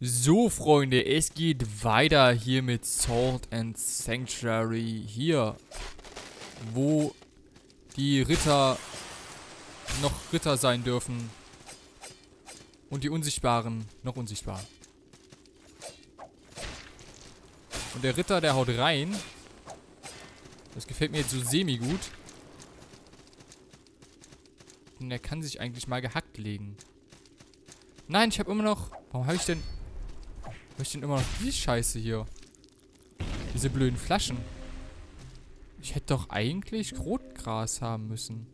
So, Freunde, es geht weiter hier mit Salt and Sanctuary. Hier, wo die Ritter noch Ritter sein dürfen. Und die Unsichtbaren noch unsichtbar. Und der Ritter, der haut rein. Das gefällt mir jetzt so semi-gut. Und der kann sich eigentlich mal gehackt legen. Nein, ich habe immer noch... Warum habe ich denn... Ich denn immer noch die Scheiße hier? Diese blöden Flaschen. Ich hätte doch eigentlich Rotgras haben müssen.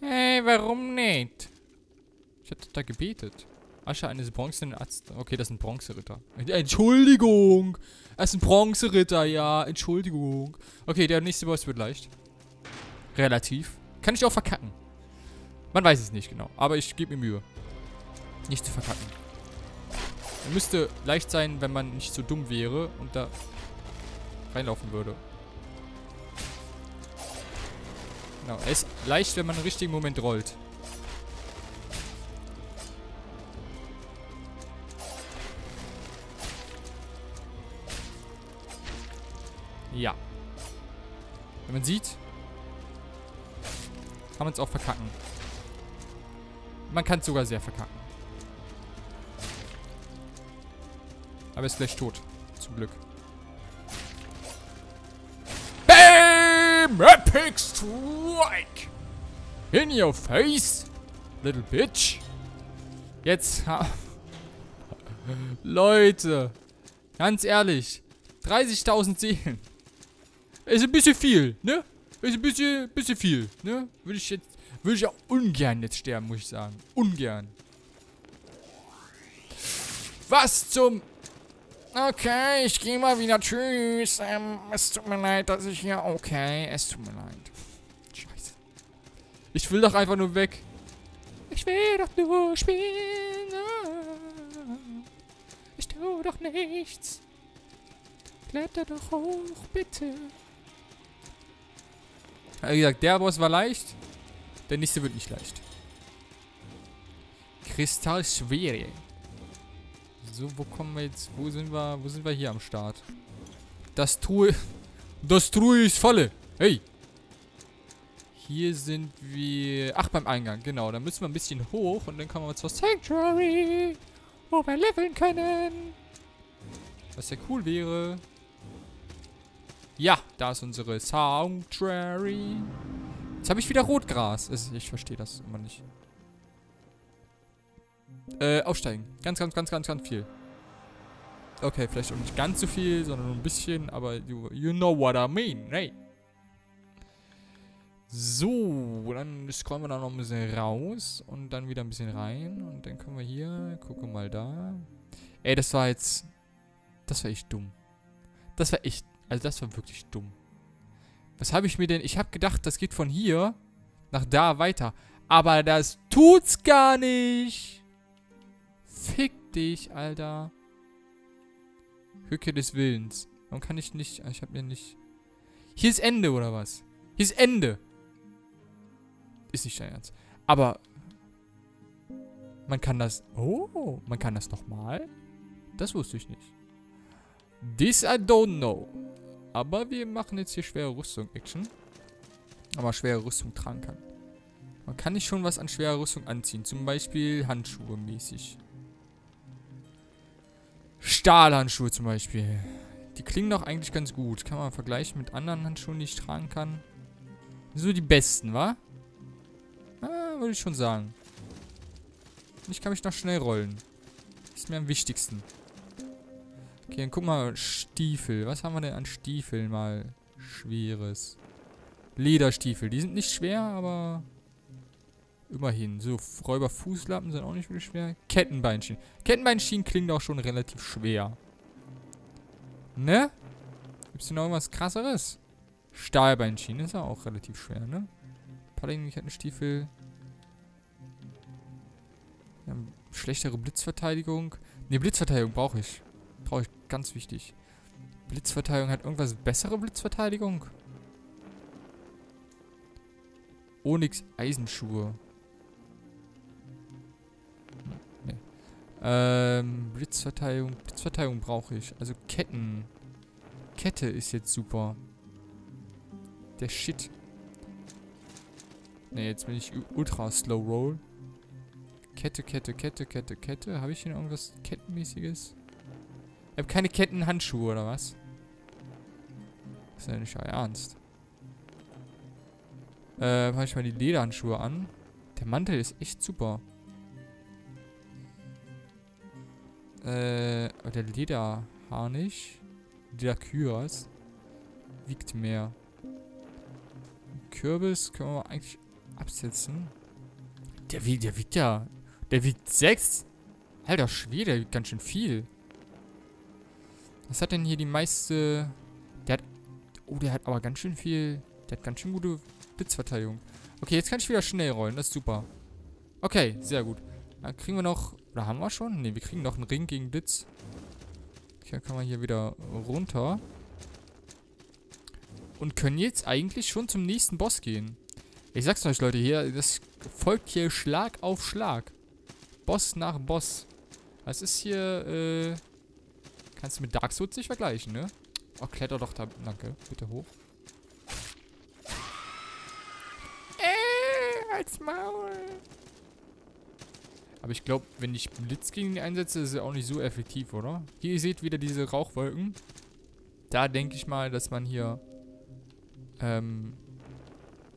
Hey, warum nicht? Ich hatte da gebetet. Asche eines bronzenen Arztes. Okay, das sind Bronzeritter. Entschuldigung! Das sind Bronzeritter, ja. Entschuldigung. Okay, der nächste Boss wird leicht. Relativ. Kann ich auch verkacken. Man weiß es nicht genau. Aber ich gebe mir Mühe. Nicht zu verkacken. Müsste leicht sein, wenn man nicht so dumm wäre und da reinlaufen würde. Genau, er ist leicht, wenn man im richtigen Moment rollt. Ja. Wenn man sieht, kann man es auch verkacken. Man kann es sogar sehr verkacken. Aber er ist gleich tot. Zum Glück. BAM! Epic Strike! In your face, little bitch. Jetzt. Leute. Ganz ehrlich. 30.000 Seelen. Ist ein bisschen viel, ne? Ist ein bisschen, bisschen viel, ne? Würde ich jetzt, würde ich auch ungern jetzt sterben, muss ich sagen. Ungern. Was zum... Okay, ich gehe mal wieder. Tschüss. Ähm, es tut mir leid, dass ich hier... Okay, es tut mir leid. Scheiße. Ich will doch einfach nur weg. Ich will doch nur spielen. Ich tue doch nichts. Kletter doch hoch, bitte. Wie gesagt, der Boss war leicht. Der nächste wird nicht leicht. Kristallschwere. So, wo kommen wir jetzt? Wo sind wir? Wo sind wir hier am Start? Das Truhe. Das Truhe ist volle. Hey. Hier sind wir... Ach, beim Eingang. Genau. Da müssen wir ein bisschen hoch und dann kommen wir zur Sanctuary. Wo wir leveln können. Was ja cool wäre. Ja, da ist unsere Sanctuary. Jetzt habe ich wieder Rotgras. Ich verstehe das immer nicht. Äh, aufsteigen. Ganz, ganz, ganz, ganz, ganz viel. Okay, vielleicht auch nicht ganz so viel, sondern nur ein bisschen, aber you, you know what I mean, hey. So, dann scrollen wir da noch ein bisschen raus und dann wieder ein bisschen rein. Und dann können wir hier, gucken mal da. Ey, das war jetzt, das war echt dumm. Das war echt also das war wirklich dumm. Was habe ich mir denn... Ich habe gedacht, das geht von hier nach da weiter. Aber das tut's gar nicht. Fick dich, Alter. Hücke des Willens. Warum kann ich nicht... Ich habe mir nicht... Hier ist Ende, oder was? Hier ist Ende. Ist nicht dein Ernst. Aber... Man kann das... Oh, man kann das nochmal? Das wusste ich nicht. This I don't know. Aber wir machen jetzt hier schwere Rüstung Action. Aber schwere Rüstung tragen kann. Man kann nicht schon was an schwerer Rüstung anziehen. Zum Beispiel Handschuhe mäßig. Stahlhandschuhe zum Beispiel. Die klingen doch eigentlich ganz gut. Kann man vergleichen mit anderen Handschuhen, die ich tragen kann. So die besten, wa? Ah, würde ich schon sagen. Ich kann mich noch schnell rollen. Ist mir am wichtigsten. Okay, dann guck mal, Stiefel. Was haben wir denn an Stiefeln mal Schweres? Lederstiefel. Die sind nicht schwer, aber immerhin. So, Räuberfußlappen sind auch nicht wirklich schwer. Kettenbeinschienen. Kettenbeinschienen klingt auch schon relativ schwer. Ne? Gibt es hier noch irgendwas krasseres? Stahlbeinschienen ist ja auch relativ schwer, ne? Paladin-Kettenstiefel. Ja, schlechtere Blitzverteidigung. Ne, Blitzverteidigung brauche ich. Brauche ich ganz wichtig. Blitzverteidigung hat irgendwas bessere Blitzverteidigung? Onyx Eisenschuhe. Ähm, Blitzverteidigung. Blitzverteidigung brauche ich. Also Ketten. Kette ist jetzt super. Der Shit. Ne, jetzt bin ich ultra slow roll. Kette, Kette, Kette, Kette, Kette. Habe ich hier irgendwas Kettenmäßiges? Ich habe keine Kettenhandschuhe, oder was? Das ist ja nicht euer Ernst. Äh, mache ich mal die Lederhandschuhe an. Der Mantel ist echt super. Äh, der Lederharnisch. Lederkürs. Wiegt mehr. Kürbis können wir eigentlich absetzen. Der wiegt, der wiegt ja. Der wiegt 6. Alter Schwede, der wiegt ganz schön viel. Was hat denn hier die meiste... Der hat... Oh, der hat aber ganz schön viel... Der hat ganz schön gute Blitzverteidigung. Okay, jetzt kann ich wieder schnell rollen. Das ist super. Okay, sehr gut. Dann kriegen wir noch... Oder haben wir schon? Ne, wir kriegen noch einen Ring gegen Blitz. Okay, dann kann man hier wieder runter. Und können jetzt eigentlich schon zum nächsten Boss gehen. Ich sag's euch, Leute, hier, das folgt hier Schlag auf Schlag. Boss nach Boss. Das ist hier, äh... Kannst du mit Dark Souls nicht vergleichen, ne? Oh, kletter doch da. Danke. Bitte hoch. Äh, als Maul. Aber ich glaube, wenn ich Blitz gegen ihn einsetze, ist er auch nicht so effektiv, oder? Hier, ihr seht wieder diese Rauchwolken. Da denke ich mal, dass man hier ähm,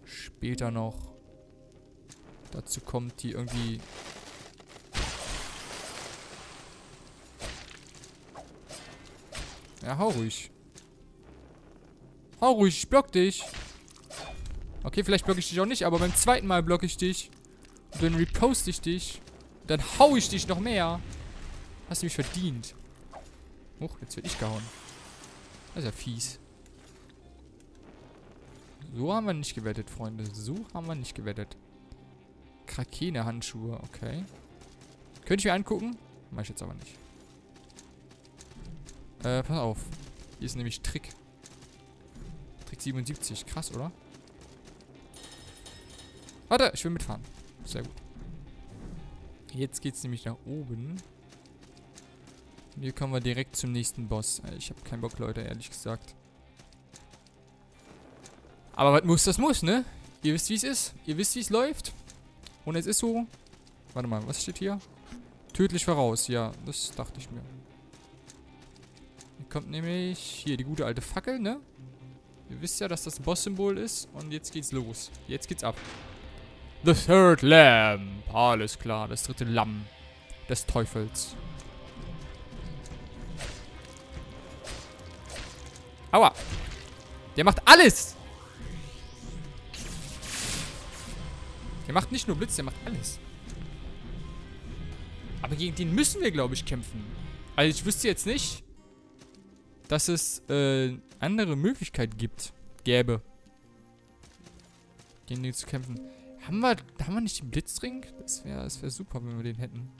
später noch dazu kommt, die irgendwie... Ja, hau ruhig. Hau ruhig, ich block dich. Okay, vielleicht block ich dich auch nicht, aber beim zweiten Mal block ich dich. Und dann reposte ich dich. Dann hau ich dich noch mehr. Hast du mich verdient. Huch, jetzt werde ich gehauen. Das ist ja fies. So haben wir nicht gewettet, Freunde. So haben wir nicht gewettet. Krakene-Handschuhe, okay. Könnte ich mir angucken? Mach ich jetzt aber nicht. Äh, pass auf. Hier ist nämlich Trick. Trick 77. Krass, oder? Warte, ich will mitfahren. Sehr gut. Jetzt geht's nämlich nach oben. Hier kommen wir direkt zum nächsten Boss. Ich habe keinen Bock, Leute, ehrlich gesagt. Aber was muss, das muss, ne? Ihr wisst, wie es ist. Ihr wisst, wie es läuft. Und es ist so. Warte mal, was steht hier? Tödlich voraus. Ja, das dachte ich mir. Hier kommt nämlich hier die gute alte Fackel, ne? Ihr wisst ja, dass das Boss-Symbol ist. Und jetzt geht's los. Jetzt geht's ab. The Third Lamb. Alles klar, das dritte Lamm des Teufels. Aua. Der macht alles. Der macht nicht nur Blitz, der macht alles. Aber gegen den müssen wir, glaube ich, kämpfen. Also ich wüsste jetzt nicht, dass es äh, andere Möglichkeiten gibt. Gäbe. Gegen den zu kämpfen. Haben wir, haben wir nicht den Blitzring? Das wäre das wär super, wenn wir den hätten.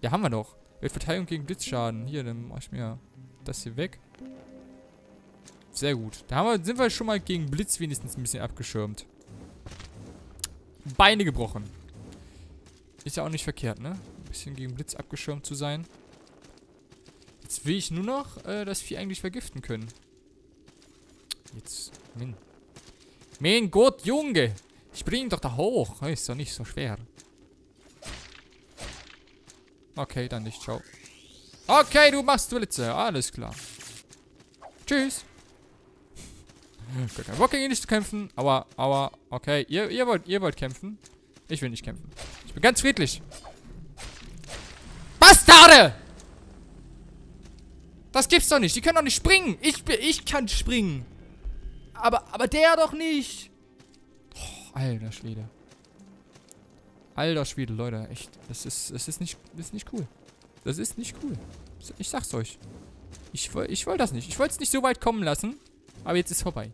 Ja, haben wir doch. Verteidigung gegen Blitzschaden. Hier, dann mach ich mir das hier weg. Sehr gut. Da wir, sind wir schon mal gegen Blitz wenigstens ein bisschen abgeschirmt. Beine gebrochen. Ist ja auch nicht verkehrt, ne? Ein bisschen gegen Blitz abgeschirmt zu sein. Jetzt will ich nur noch äh, das Vieh eigentlich vergiften können. Jetzt, Min. Mein Gott, Junge! Spring doch da hoch. Ist doch nicht so schwer. Okay, dann nicht. Ciao. Okay, du machst Blitze. Alles klar. Tschüss. Kein Bock gegen dich zu kämpfen. Aber, aber, okay. Ihr, ihr, wollt, ihr wollt kämpfen. Ich will nicht kämpfen. Ich bin ganz friedlich. Bastarde! Das gibt's doch nicht. Die können doch nicht springen. Ich, ich kann springen. Aber, aber der doch nicht. Alter Schwede. Alter Schwede, Leute. Echt. Das ist, das ist nicht, das ist nicht cool. Das ist nicht cool. Ich sag's euch. Ich, ich wollte das nicht. Ich wollte es nicht so weit kommen lassen. Aber jetzt ist vorbei.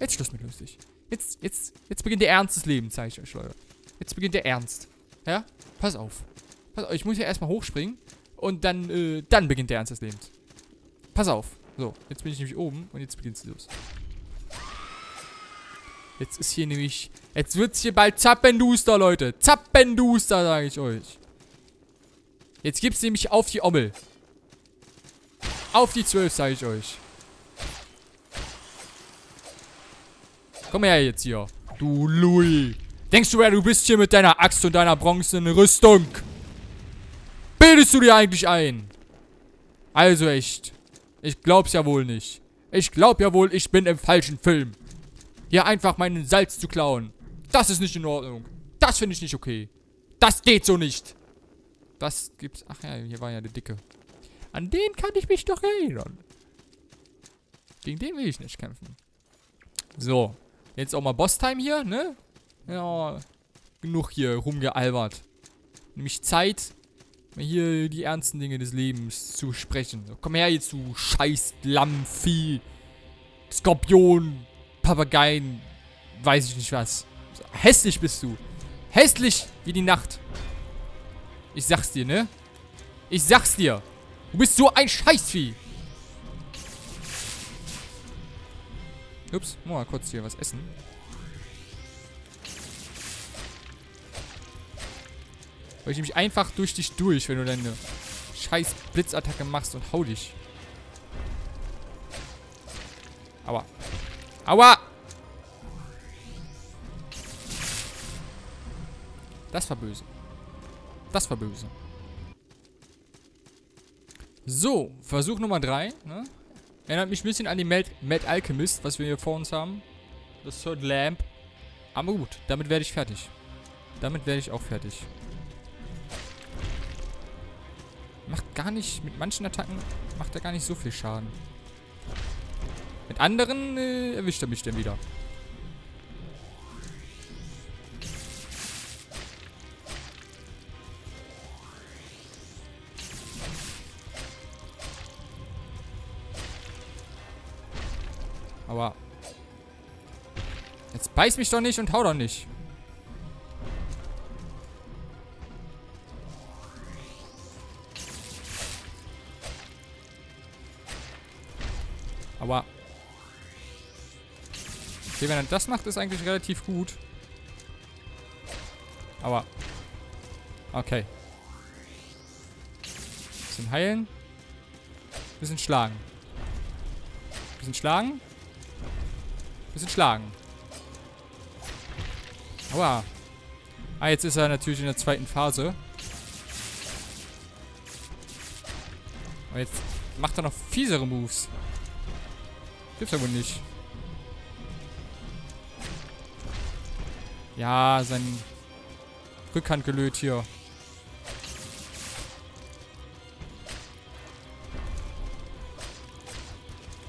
Jetzt Schluss mit lustig. Jetzt, jetzt, jetzt beginnt der Ernst des Lebens, zeige ich euch, Leute. Jetzt beginnt der Ernst. Ja? Pass auf. Pass auf, ich muss ja erstmal hochspringen. Und dann, äh, dann beginnt der Ernst des Lebens. Pass auf. So, jetzt bin ich nämlich oben und jetzt beginnt es los. Jetzt ist hier nämlich... Jetzt wird es hier bald zappenduster, Leute. Zappenduster, sage ich euch. Jetzt gibt's nämlich auf die Ommel. Auf die 12, sage ich euch. Komm her jetzt hier. Du Louis. Denkst du, wer du bist hier mit deiner Axt und deiner bronzenen Rüstung? Bildest du dir eigentlich ein? Also echt. Ich glaub's ja wohl nicht. Ich glaub ja wohl, ich bin im falschen Film. Hier einfach meinen Salz zu klauen. Das ist nicht in Ordnung. Das finde ich nicht okay. Das geht so nicht. Das gibt's. Ach ja, hier war ja der Dicke. An den kann ich mich doch erinnern. Gegen den will ich nicht kämpfen. So. Jetzt auch mal Boss-Time hier, ne? Ja. Genug hier rumgealbert. Nämlich Zeit, mal hier die ernsten Dinge des Lebens zu sprechen. Komm her jetzt, du scheiß Lammvieh. Skorpion. Papageien. Weiß ich nicht was. Hässlich bist du. Hässlich wie die Nacht. Ich sag's dir, ne? Ich sag's dir. Du bist so ein Scheißvieh. Ups, mal kurz hier was essen. Weil ich nämlich einfach durch dich durch, wenn du deine scheiß Blitzattacke machst und hau dich. Aua. Aua! Das war böse. Das war böse. So, Versuch Nummer 3. Ne? Erinnert mich ein bisschen an die Mad, Mad Alchemist, was wir hier vor uns haben. Das Third Lamp. Aber gut, damit werde ich fertig. Damit werde ich auch fertig. Macht gar nicht, mit manchen Attacken macht er gar nicht so viel Schaden. Mit anderen äh, erwischt er mich dann wieder. Aber... Jetzt beiß mich doch nicht und hau doch nicht. Okay, wenn er das macht, ist eigentlich relativ gut. Aber... Okay. Bisschen heilen. Bisschen schlagen. Bisschen schlagen. Bisschen schlagen. Aua. Ah, jetzt ist er natürlich in der zweiten Phase. Aber jetzt macht er noch fiesere Moves. Gibt's aber nicht. Ja, sein Rückhandgelöt hier.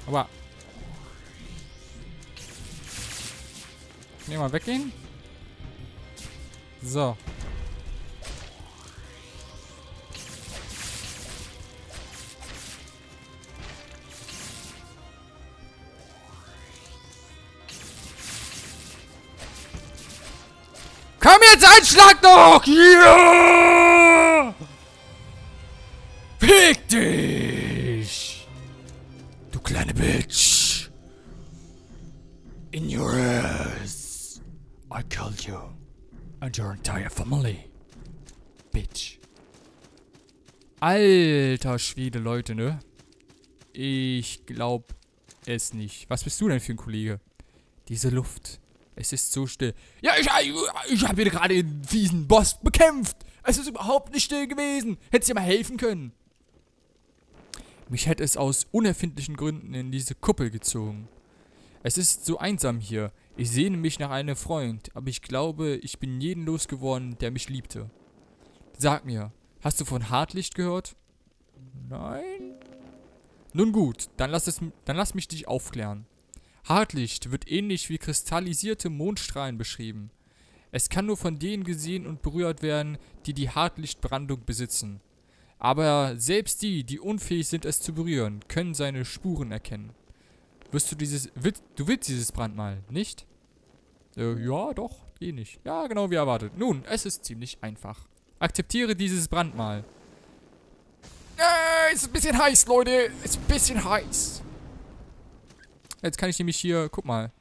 Aber. Ne, mal weggehen. So. Jetzt, ein Schlag noch! Ja! Fick dich! Du kleine Bitch! In your ass! I killed you. And your entire family. Bitch. Alter Schwede, Leute, ne? Ich glaub es nicht. Was bist du denn für ein Kollege? Diese Luft. Es ist so still. Ja, ich, ich habe hier gerade einen fiesen Boss bekämpft. Es ist überhaupt nicht still gewesen. Hättest du mir mal helfen können. Mich hätte es aus unerfindlichen Gründen in diese Kuppel gezogen. Es ist so einsam hier. Ich sehne mich nach einem Freund, aber ich glaube, ich bin jeden losgeworden, der mich liebte. Sag mir, hast du von Hartlicht gehört? Nein? Nun gut, dann lass, es, dann lass mich dich aufklären. Hartlicht wird ähnlich wie kristallisierte Mondstrahlen beschrieben. Es kann nur von denen gesehen und berührt werden, die die Hartlichtbrandung besitzen. Aber selbst die, die unfähig sind, es zu berühren, können seine Spuren erkennen. Wirst du dieses... Willst, du willst dieses Brandmal, nicht? Äh, ja, doch, eh nicht. Ja, genau wie erwartet. Nun, es ist ziemlich einfach. Akzeptiere dieses Brandmal. Äh, ist ein bisschen heiß, Leute. Ist ein bisschen heiß. Jetzt kann ich nämlich hier... Guck mal.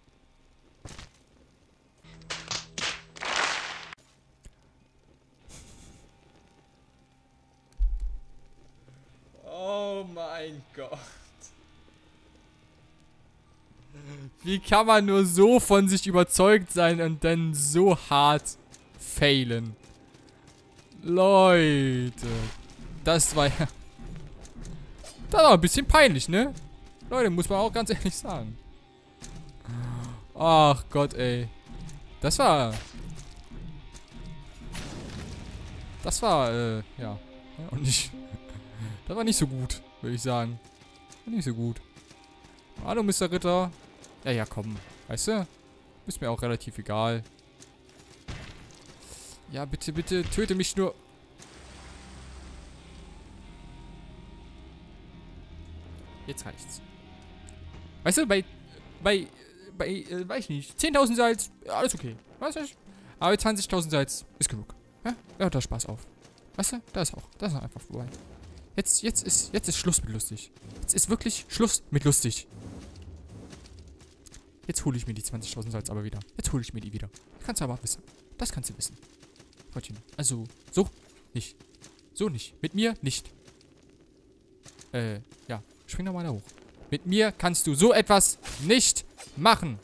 mein Gott. Wie kann man nur so von sich überzeugt sein und dann so hart failen? Leute. Das war ja... Das war ein bisschen peinlich, ne? Leute, muss man auch ganz ehrlich sagen. Ach Gott, ey. Das war... Das war, äh, ja. Und nicht... Das war nicht so gut, würde ich sagen. War nicht so gut. Hallo, Mr. Ritter. Ja, ja, komm. Weißt du? Ist mir auch relativ egal. Ja, bitte, bitte, töte mich nur. Jetzt reicht's. Weißt du, bei, bei, bei, äh, weiß ich nicht, 10.000 Salz, alles okay. Weißt du? Aber 20.000 Salz ist genug. Ja, ja, da Spaß auf. Weißt du, da ist auch, das ist einfach vorbei. Jetzt, jetzt ist, jetzt ist Schluss mit lustig. Jetzt ist wirklich Schluss mit lustig. Jetzt hole ich mir die 20.000 Salz aber wieder. Jetzt hole ich mir die wieder. Das kannst du aber wissen. Das kannst du wissen. Freundchen. Also, so nicht. So nicht. Mit mir nicht. Äh, ja. Spring doch mal da hoch. Mit mir kannst du so etwas nicht machen.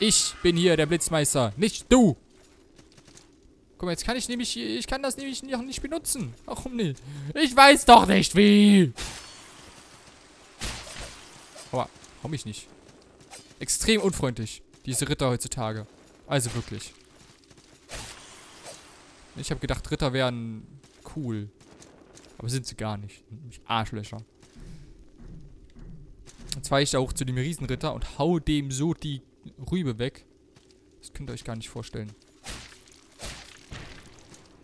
Ich bin hier der Blitzmeister, nicht du. Guck mal, jetzt kann ich nämlich, ich kann das nämlich noch nicht benutzen. Warum nicht? Ich weiß doch nicht wie. Aber, warum ich nicht? Extrem unfreundlich, diese Ritter heutzutage. Also wirklich. Ich habe gedacht, Ritter wären cool. Aber sind sie gar nicht. Arschlöcher. Jetzt fahre ich da hoch zu dem Riesenritter und hau dem so die Rübe weg. Das könnt ihr euch gar nicht vorstellen.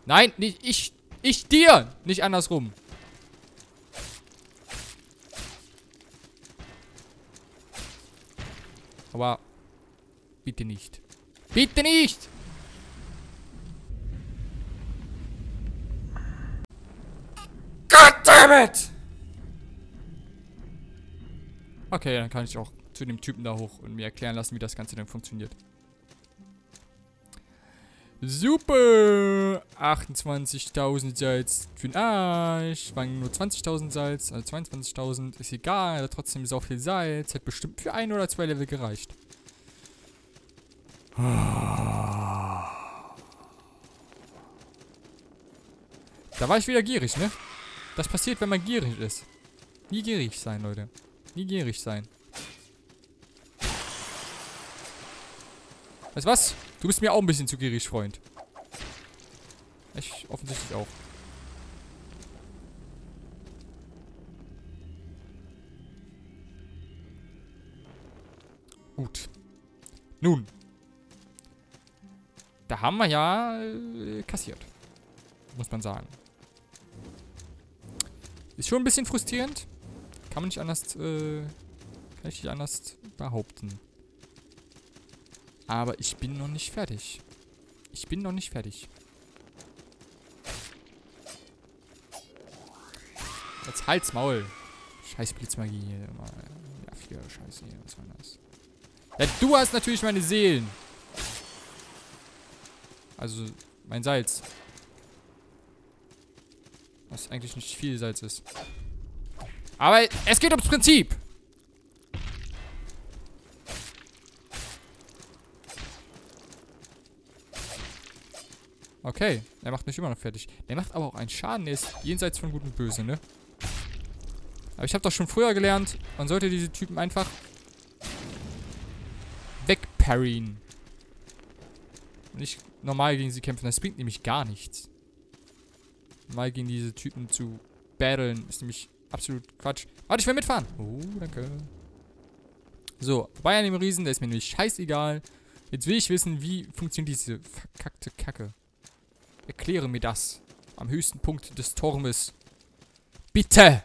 Nein, nicht ich. Ich dir. Nicht andersrum. Aber bitte nicht. Bitte nicht! Goddammit! Okay, dann kann ich auch zu dem Typen da hoch und mir erklären lassen, wie das Ganze denn funktioniert. Super! 28.000 Salz für den Arsch. Waren nur 20.000 Salz, also 22.000. Ist egal, aber trotzdem so viel Salz. Hätte bestimmt für ein oder zwei Level gereicht. Da war ich wieder gierig, ne? Das passiert, wenn man gierig ist. Nie gierig sein, Leute. Nie gierig sein. Weißt du was? Du bist mir auch ein bisschen zu gierig, Freund. Ich offensichtlich auch. Gut. Nun. Da haben wir ja äh, kassiert. Muss man sagen. Ist schon ein bisschen frustrierend. Kann man nicht anders, äh, kann ich nicht anders behaupten. Aber ich bin noch nicht fertig. Ich bin noch nicht fertig. Jetzt halt's Maul. Scheiß Blitzmagie hier. Ja, vier Scheiße hier. Was war das? Ja, du hast natürlich meine Seelen. Also, mein Salz. Was eigentlich nicht viel Salz ist. Aber es geht ums Prinzip. Okay, er macht mich immer noch fertig. Der macht aber auch einen Schaden, der ist jenseits von Gut und Böse, ne? Aber ich habe doch schon früher gelernt, man sollte diese Typen einfach wegparryen. Nicht normal gegen sie kämpfen. Das bringt nämlich gar nichts. Normal gegen diese Typen zu battlen ist nämlich absolut Quatsch. Warte, ich will mitfahren. Oh, danke. So, bei einem Riesen, der ist mir nämlich scheißegal. Jetzt will ich wissen, wie funktioniert diese verkackte Kacke. Erkläre mir das. Am höchsten Punkt des Turmes. Bitte!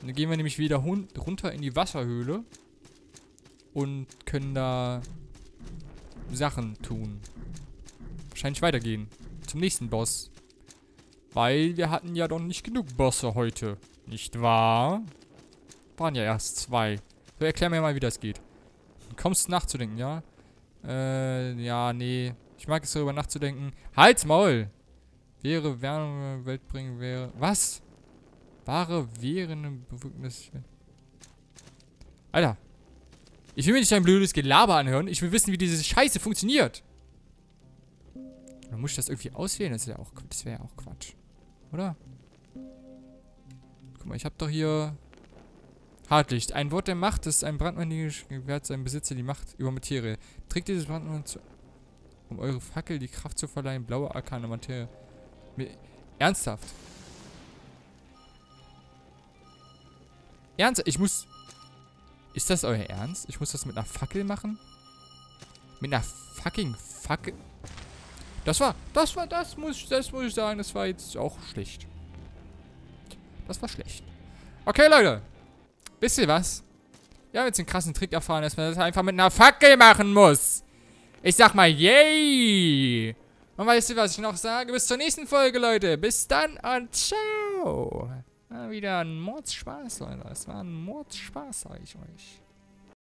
dann gehen wir nämlich wieder runter in die Wasserhöhle. Und können da Sachen tun. Wahrscheinlich weitergehen. Zum nächsten Boss. Weil wir hatten ja doch nicht genug Bosse heute. Nicht wahr? Waren ja erst zwei. So, erklär mir mal, wie das geht. Du kommst nachzudenken, ja? Äh, ja, nee. Ich mag es darüber nachzudenken. Halt's Maul! Wäre Wärme Welt bringen, wäre... Was? Wahre während Bewugnis. Alter. Ich will mir nicht dein blödes Gelaber anhören. Ich will wissen, wie diese Scheiße funktioniert. Dann muss ich das irgendwie auswählen. Das, ja das wäre ja auch Quatsch. Oder? Guck mal, ich habe doch hier... Hartlicht. Ein Wort der Macht ist ein brandmänniges gewährt seinem Besitzer die Macht über Materie. Trägt dieses Brandmann zu... Um eure Fackel die Kraft zu verleihen. Blaue Arkane Materie. Ernsthaft? Ernsthaft? Ich muss... Ist das euer Ernst? Ich muss das mit einer Fackel machen? Mit einer fucking Fackel? Das war, das war, das muss, das muss ich sagen, das war jetzt auch schlecht. Das war schlecht. Okay, Leute. Wisst ihr was? Wir haben jetzt einen krassen Trick erfahren, dass man das einfach mit einer Fackel machen muss. Ich sag mal, yay! Und weißt du, was ich noch sage? Bis zur nächsten Folge, Leute. Bis dann und ciao. War wieder ein Mordspaß, Leute. Es war ein Mordspaß, sag ich euch.